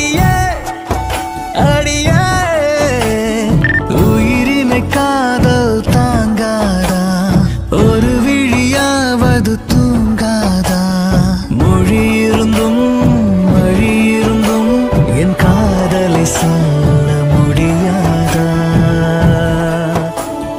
அடியே அடியே. உயிரினை காதல் தாங்காதா? ஒரு விழியாவது தூங்காதா? மொழி இருந்தும் மொழி இருந்தும் என் காதலை சொல்ல